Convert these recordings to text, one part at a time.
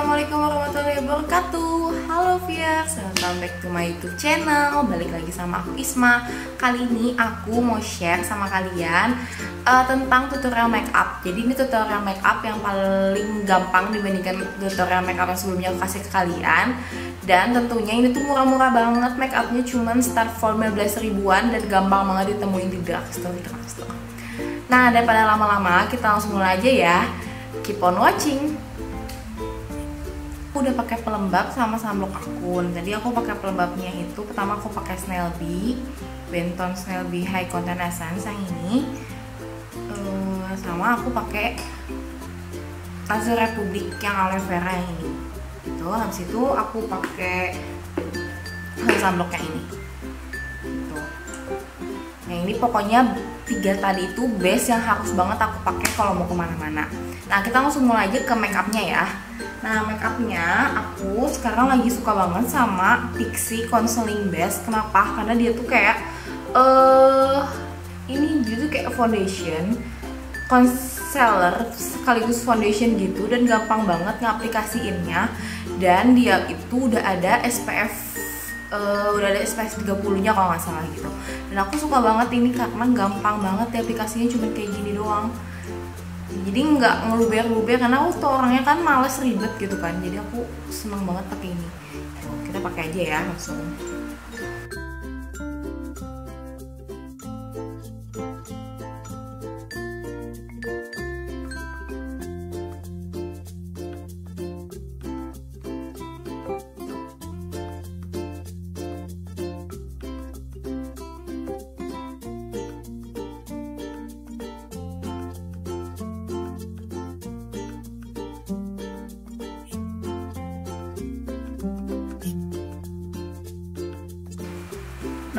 Assalamualaikum warahmatullahi wabarakatuh. Halo viewers, welcome back to my youtube channel. Balik lagi sama aku Isma. Kali ini aku mau share sama kalian uh, Tentang tutorial makeup Jadi ini tutorial makeup yang paling gampang Dibandingkan tutorial makeup yang sebelumnya aku kasih ke kalian. Dan tentunya ini tuh murah-murah banget. Makeupnya cuman start for 15 ribuan Dan gampang banget ditemuin di drugstore drugstore. Nah daripada lama-lama kita langsung mulai aja ya. Keep on watching udah pakai pelembab sama sunblock akun. Jadi aku pakai pelembabnya itu pertama aku pakai Snail Bee Benton Snail Bee High Content Essence yang ini. Uh, sama aku pakai Lazer Republic yang aloe vera yang ini. Itu habis itu aku pakai sunblock yang ini. Gitu. nah ini pokoknya tiga tadi itu base yang harus banget aku pakai kalau mau ke mana-mana. Nah kita langsung mulai aja ke make upnya ya Nah make upnya aku sekarang lagi suka banget sama Pixi Counseling Base. Kenapa? Karena dia tuh kayak uh, Ini dia tuh kayak foundation Concealer sekaligus foundation gitu Dan gampang banget ngaplikasiinnya Dan dia itu udah ada SPF uh, udah ada SPF 30 nya kalau nggak salah gitu. Dan aku suka banget ini karena gampang banget ya aplikasinya cuma kayak gini doang jadi nggak ngeluber-luber karena aku tuh orangnya kan males ribet gitu kan. Jadi aku seneng banget pakai ini. Kita pakai aja ya langsung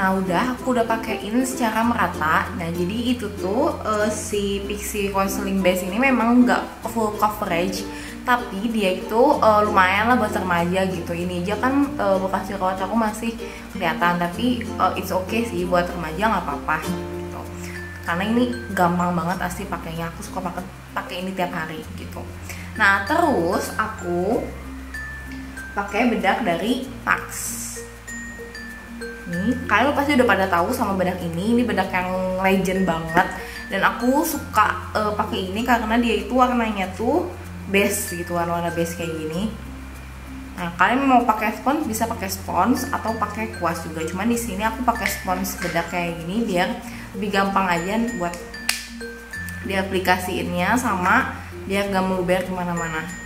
Nah udah aku udah pakaiin secara merata. Nah jadi itu tuh uh, si Pixi Concealing Base ini memang nggak full coverage, tapi dia itu uh, lumayan lah buat remaja gitu. Ini aja kan uh, bekas jerawat aku masih kelihatan, tapi uh, it's okay sih buat remaja nggak apa-apa. Gitu. Karena ini gampang banget asli pakainya. Aku suka pakai pakai ini tiap hari gitu. Nah terus aku pakai bedak dari Max nih kalian pasti udah pada tahu sama bedak ini. Ini bedak yang legend banget. Dan aku suka uh, pakai ini karena dia itu warnanya tuh base gitu warna-warna base kayak gini. Nah kalian mau pakai spons bisa pakai spons atau pakai kuas juga. Cuman di sini aku pakai spons bedak kayak gini biar lebih gampang aja buat diaplikasiinnya sama biar gak meluber ke mana-mana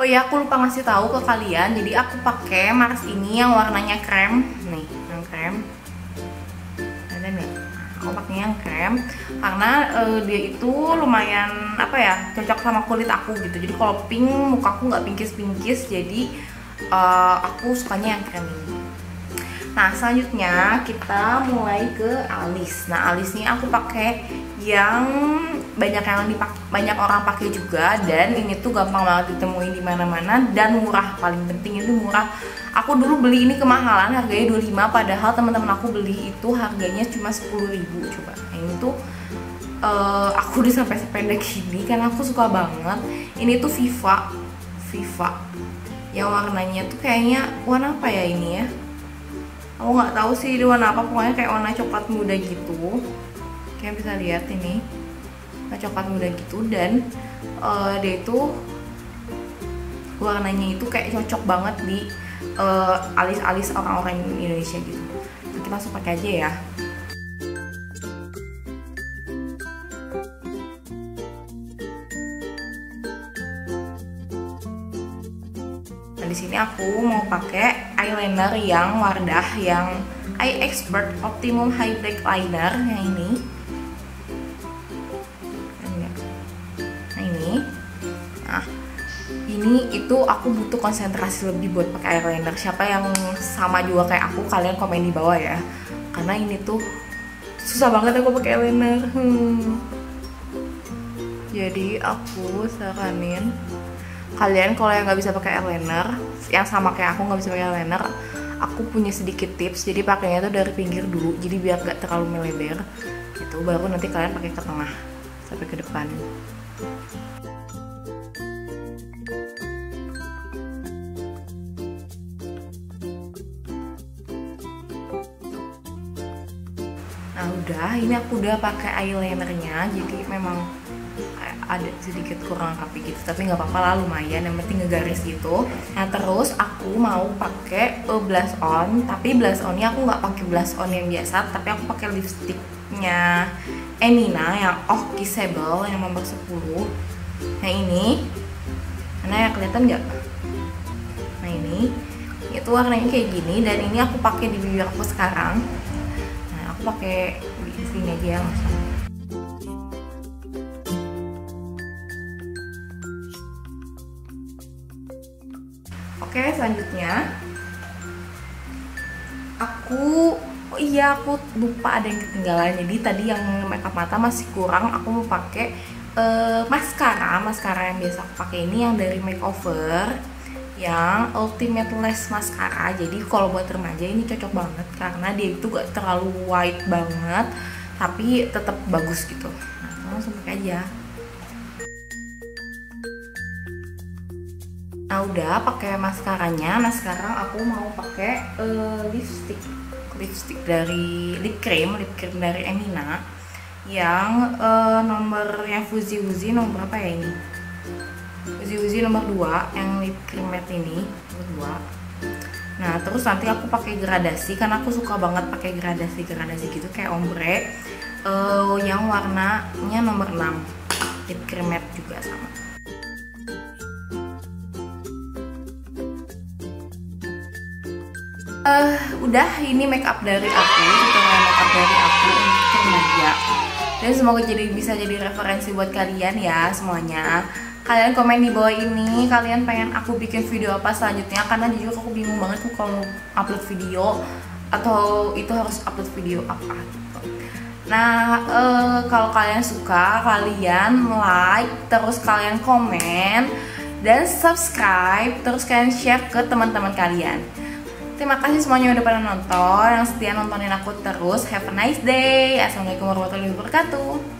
Oh ya, aku lupa ngasih tahu ke kalian. Jadi aku pakai Mars ini yang warnanya krem. Nih, yang krem. Ada nih. Aku pakai yang krem karena uh, dia itu lumayan apa ya cocok sama kulit aku gitu. Jadi kalau pink muka aku nggak pinkis-pinkis. Jadi uh, aku sukanya yang krem ini. Nah selanjutnya kita mulai ke alis. Nah alis ini aku pakai yang banyak yang dipak banyak orang pakai juga dan ini tuh gampang banget ditemuin di mana-mana dan murah. Paling penting itu murah. Aku dulu beli ini kemahalan harganya 25 padahal teman-teman aku beli itu harganya cuma 10.000 coba. Nah, ini tuh uh, aku udah sampai sependek ini karena aku suka banget. Ini tuh Viva Viva. Yang warnanya tuh kayaknya warna apa ya ini ya? Aku nggak tahu sih di warna apa. Pokoknya kayak warna coklat muda gitu. Kalian bisa lihat ini coklat muda gitu dan uh, dia itu warnanya itu kayak cocok banget di uh, alis-alis orang-orang Indonesia gitu nah, kita langsung pakai aja ya Nah, di sini aku mau pakai eyeliner yang Wardah yang Eye Expert Optimum High Black Liner yang ini. Ini itu aku butuh konsentrasi lebih buat pakai eyeliner. Siapa yang sama juga kayak aku kalian komen di bawah ya. Karena ini tuh susah banget aku pakai eyeliner. Hmm. jadi aku saranin kalian kalau yang nggak bisa pakai eyeliner yang sama kayak aku nggak bisa pakai eyeliner aku punya sedikit tips. Jadi pakainya tuh dari pinggir dulu jadi biar gak terlalu melebar itu baru nanti kalian pakai ke tengah sampai ke depan nah udah ini aku udah pakai eyelinernya jadi memang ada sedikit kurang rapi gitu tapi nggak apa-apa lah lumayan yang penting ngegaris gitu. Nah terus aku mau pakai uh, blush on tapi blush onnya aku nggak pakai blush on yang biasa tapi aku pakai lipsticknya Emina yang Oh Kissable yang nomor 10 nah ini mana ya kelihatan nggak? Nah ini itu warnanya kayak gini dan ini aku pakai di bibir aku sekarang aku pakai sini aja maksudnya Oke selanjutnya. Aku oh iya aku lupa ada yang ketinggalan. Jadi tadi yang makeup mata masih kurang aku mau pakai uh, maskara maskara yang biasa aku pakai ini yang dari makeover yang Ultimate Lash Mascara. Jadi kalau buat remaja ini cocok banget karena dia itu gak terlalu white banget tapi tetap bagus gitu. Nah langsung pakai aja. Nah udah pakai maskaranya nah sekarang aku mau pakai uh, lipstick. Lipstick dari lip cream lip cream dari Emina yang uh, nomor yang Fuzi Fuzi nomor berapa ya ini Uzi Uzi nomor 2 yang lip cream matte ini nomor 2 nah terus nanti aku pakai gradasi karena aku suka banget pakai gradasi gradasi gitu kayak ombre. Uh, yang warnanya nomor 6 lip cream matte juga sama. Uh, udah ini make up dari aku tutorial make up dari aku untuk remaja. Dan semoga jadi bisa jadi referensi buat kalian ya semuanya kalian komen di bawah ini kalian pengen aku bikin video apa selanjutnya karena jujur aku bingung banget tuh kalau upload video atau itu harus upload video apa gitu. Nah, uh, kalau kalian suka, kalian like, terus kalian komen, dan subscribe, terus kalian share ke teman-teman kalian. Terima kasih semuanya udah pada nonton, yang setia nontonin aku terus. Have a nice day. Assalamualaikum warahmatullahi wabarakatuh.